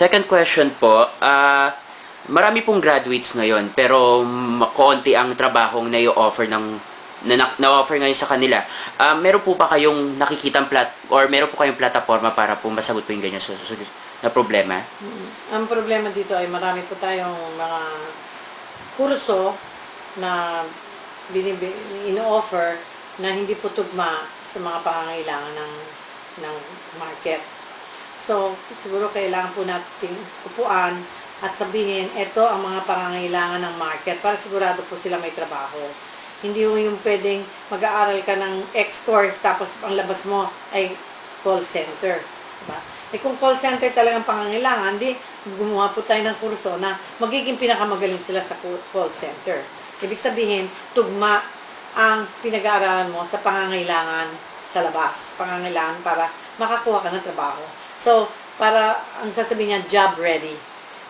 Second question po, ah marami pong graduates ngayon pero makonti ang trabahong na i-offer ng na, na, na-offer ngayon sa kanila. Ah, meron po ba kayong nakikitang plat or meron po kayong plataforma para po masagot po yung ganyan so, so, na problema? Ang problema dito ay marami po tayong mga kurso na binibi, ino-offer na hindi po tugma sa mga pangangailangan ng, ng market. So, siguro kailangan po natin upuan at sabihin, ito ang mga pangangailangan ng market para sigurado po sila may trabaho. Hindi mo yung pwedeng mag-aaral ka ng X course tapos ang labas mo ay call center. Diba? Eh kung call center talagang pangangailangan, di gumawa po tayo ng kurso na magiging pinakamagaling sila sa call center. Ibig sabihin, tugma ang pinag-aaralan mo sa pangangailangan sa labas. Pangangailangan para makakuha ka ng trabaho. So, para ang sasabihin niya, job ready.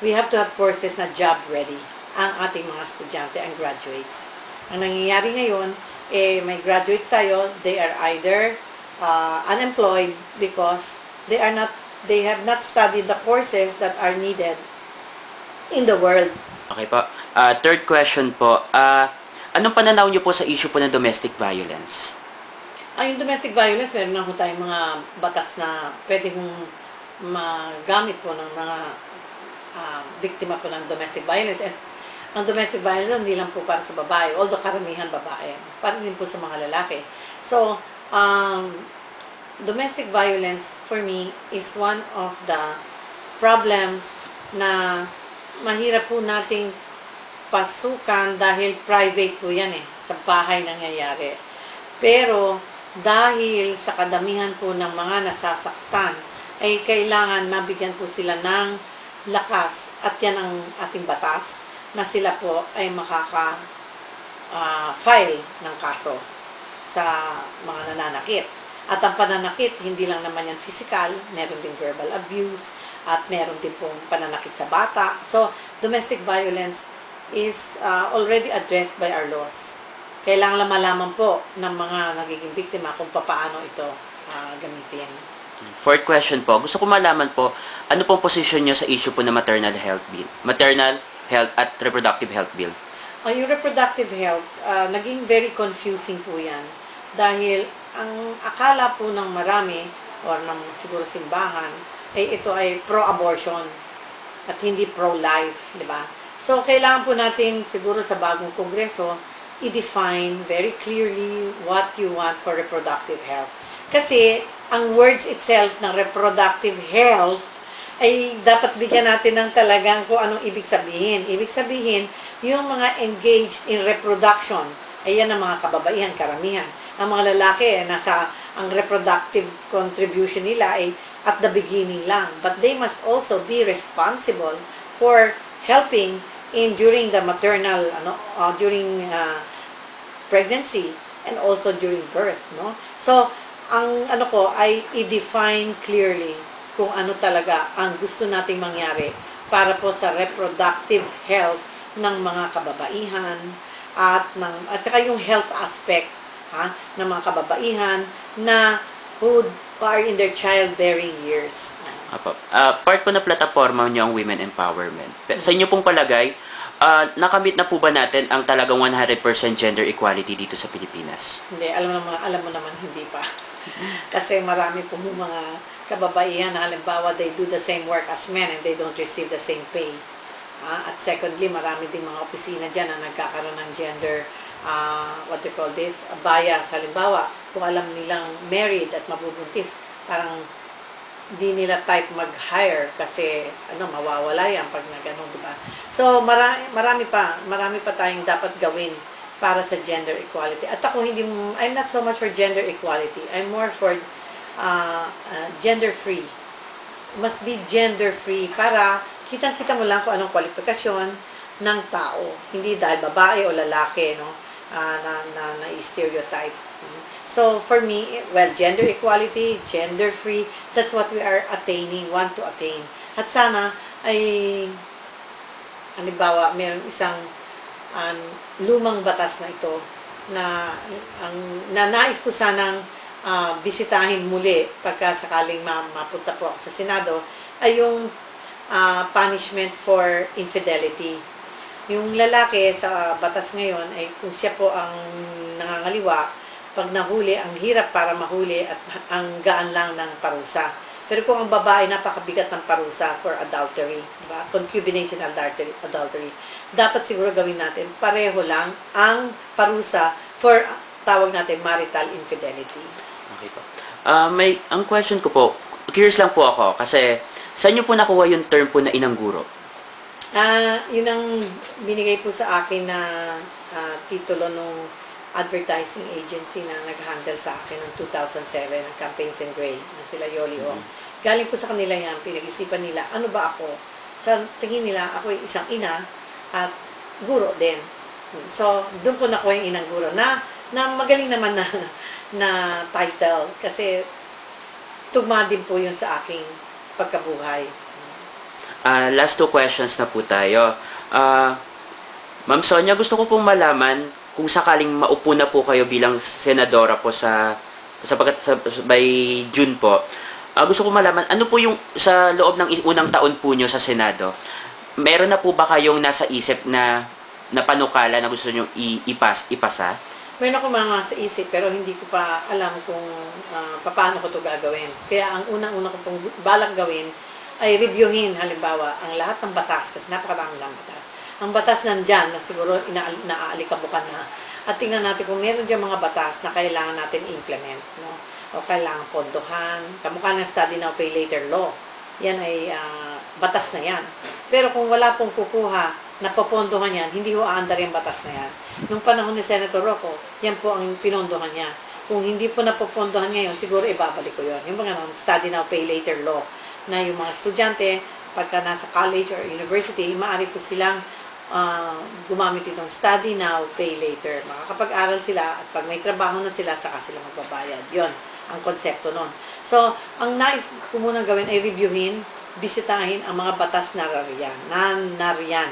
We have to have courses na job ready ang ating mga estudyante, ang graduates. Ang nangyayari ngayon, eh, may graduates tayo, they are either uh, unemployed because they are not they have not studied the courses that are needed in the world. Okay po. Ah, third question po, ah anong pananaw niyo po sa issue po ng domestic violence? Ay, yung domestic violence, meron na po tayong mga batas na pwede kong magamit po ng mga ah, biktima po ng domestic violence. And ang domestic violence hindi lang po para sa babae, although karamihan babae, para din po sa mga lalaki. So, um, domestic violence for me is one of the problems na mahirap po nating pasukan dahil private po yan eh, sa bahay nangyayari. Pero dahil sa kadamihan po ng mga nasasaktan, ay kailangan mabigyan po sila ng lakas at yan ang ating batas na sila po ay makaka ah, ng kaso sa mga nananakit. At ang pananakit, hindi lang naman yan physical, meron din verbal abuse, at meron din pong pananakit sa bata. So, domestic violence is uh, already addressed by our laws. Kailangan lang malaman po ng mga nagiging biktima kung paano ito uh, gamitin. Fourth question po, gusto ko malaman po, ano pong position niyo sa issue po ng maternal health bill? Maternal health at reproductive health bill. Ang yung reproductive health, uh, naging very confusing po yan. Dahil ang akala po ng marami, or ng siguro simbahan, ay ito ay pro-abortion at hindi pro-life, di ba? So, kailangan po natin siguro sa bagong kongreso, i-define very clearly what you want for reproductive health. Kasi, ang words itself ng reproductive health ay dapat bigyan natin ng talagang kung anong ibig sabihin. Ibig sabihin, yung mga engaged in reproduction, ayan ang mga kababaihan, karamihan. Ang mga lalaki, nasa ang reproductive contribution nila ay at the beginning lang. But they must also be responsible for helping in during the maternal, ano, uh, during uh, pregnancy and also during birth, no? So, ang ano ko ay i-define clearly kung ano talaga ang gusto nating mangyari para po sa reproductive health ng mga kababaihan at ng at saka yung health aspect ha ng mga kababaihan na who are in their childbearing years. Apo. Ah, part po na plataforma niyo ang women empowerment. Sa inyo pong palagay, ah, nakamit na po ba natin ang talagang 100% gender equality dito sa Pilipinas? Hindi, alam mo naman, alam mo naman hindi pa. Kasi marami po mga kababaihan na halimbawa they do the same work as men and they don't receive the same pay. Ah, at secondly, marami ding mga opisina dyan na nagkakaroon ng gender, ah, what they call this, bias. Halimbawa, kung alam nilang married at mabubuntis, parang di nila type mag-hire kasi ano mawawala yan pag na ganun, di ba? So marami, marami pa, marami pa tayong dapat gawin para sa gender equality. At ako hindi I'm not so much for gender equality. I'm more for uh, uh, gender free. Must be gender free para kitang-kita mo lang kung anong kwalifikasyon ng tao. Hindi dahil babae o lalaki, no? Ah, na, na, na stereotype. So, for me, well, gender equality, gender free, that's what we are attaining, want to attain. At sana ay, halimbawa, mayroong isang um, lumang batas na ito na ang nanais ko sanang ah, bisitahin muli pagka sakaling ma- mapunta po ako sa Senado ay yung ah, punishment for infidelity. Yung lalaki sa batas ngayon ay kung siya po ang nangangaliwa, pag nahuli, ang hirap para mahuli at ang gaan lang ng parusa. Pero kung ang babae, napakabigat ng parusa for adultery, diba? concubinage and adultery, adultery. Dapat siguro gawin natin, pareho lang ang parusa for tawag natin marital infidelity. Okay po. Ah, may, ang question ko po, curious lang po ako, kasi saan niyo po nakuha yung term po na inangguro? Ah, yun ang binigay po sa akin na ah, titulo nung advertising agency na nag-handle sa akin ng 2007, ng Campaigns in Gray, na sila Yoli Ong. Galing po sa kanila yan, pinag-isipan nila, ano ba ako? Sa tingin nila, ako ay isang ina at guro din. So, doon ko nakuha yung inang guro na, na magaling naman na, na title kasi tugma din po yun sa aking pagkabuhay. Ah, last two questions na po tayo. Ah, Ma'am Sonia, gusto ko pong malaman kung sakaling maupo na po kayo bilang senadora po sa sa, pagkat- sa, by June po. Ah, gusto ko malaman ano po yung sa loob ng unang taon po nyo sa Senado. Meron na po ba kayong nasa isip na na panukala na gusto nyo i- ipas, ipasa? Meron ako mga sa isip pero hindi ko pa alam kung ah, paano ko to gagawin. Kaya ang unang-una ko pong balak gawin ay reviewin halimbawa ang lahat ng batas kasi napakadami ng batas. Ang batas nandyan na siguro naaalikabukan na at tingnan natin kung meron dyan mga batas na kailangan natin implement. No? O kailangan pondohan. Kamukha ng study now pay later law. Yan ay ah, batas na yan. Pero kung wala pong kukuha na papondohan yan, hindi ho aandar yung batas na yan. Nung panahon ni Senator Rocco, yan po ang pinondohan niya. Kung hindi po napopondohan ngayon, siguro ibabalik ko yon. Yung mga study now, pay later law, na yung mga estudyante, pagka nasa college or university, maaari po silang ah, gumamit itong study now, pay later. Makakapag-aral sila at pag may trabaho na sila, saka sila magbabayad. Yon ang konsepto nun. So, ang nais ko munang gawin ay reviewin, bisitahin ang mga batas na nariyan, na nariyan.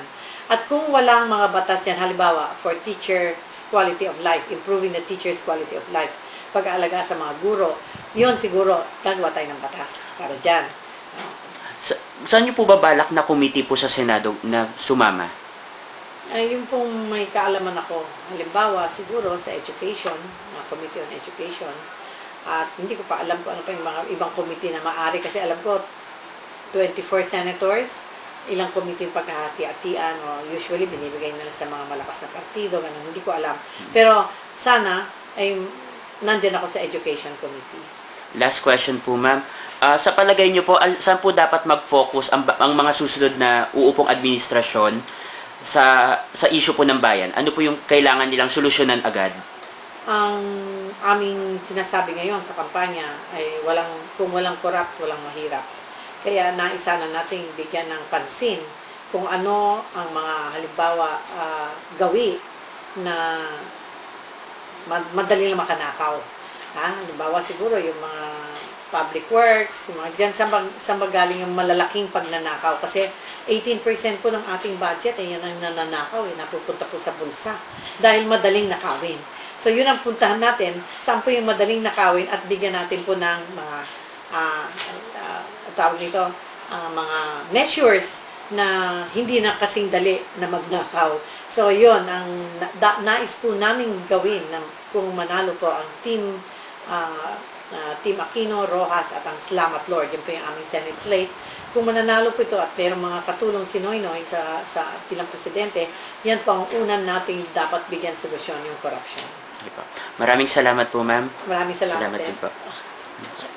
At kung walang mga batas yan, halimbawa, for teacher's quality of life, improving the teacher's quality of life, pag-aalaga sa mga guro, yun siguro, gagawa tayo ng batas para dyan. Sa, saan nyo po ba balak na committee po sa Senado na sumama? Ay, yung pong may kaalaman ako, halimbawa, siguro sa education, na Committee on Education, at hindi ko pa alam kung ano pa yung mga ibang committee na maaari kasi alam ko 24 senators, ilang committee yung pagkahati-hatian o usually binibigay nila sa mga malakas na partido, ganun, hindi ko alam. Pero sana ay nandyan ako sa Education Committee. Last question po, ma'am. Ah, sa palagay niyo po, al- saan po dapat mag-focus ang, ang mga susunod na uupong administrasyon sa sa issue po ng bayan? Ano po yung kailangan nilang solusyonan agad? Ang aming sinasabi ngayon sa kampanya ay walang kung walang corrupt, walang mahirap. Kaya naisa na nating bigyan ng pansin kung ano ang mga halimbawa ah, gawi na mad- madali lang makanakaw. Ha? Halimbawa siguro yung mga public works, yung mga dyan, saan, bang, saan ba galing yung malalaking pagnanakaw? Kasi 18% po ng ating budget, eh, yan ang nananakaw, eh, napupunta po sa bulsa. Dahil madaling nakawin. So, yun ang puntahan natin, saan po yung madaling nakawin at bigyan natin po ng mga, ah ah, tawag nito, ah, mga measures na hindi na kasing dali na magnakaw. So, yun, ang da, nais po namin gawin na kung manalo po ang team ah, ah, Team Aquino, Rojas at ang Slamat Lord, yun po yung aming Senate slate. Kung mananalo po ito at mayroong mga katulong si Noynoy sa, sa bilang presidente, yan po ang unan nating dapat bigyan solusyon yung corruption. Maraming salamat po, ma'am. Maraming salamat, Salamat din po.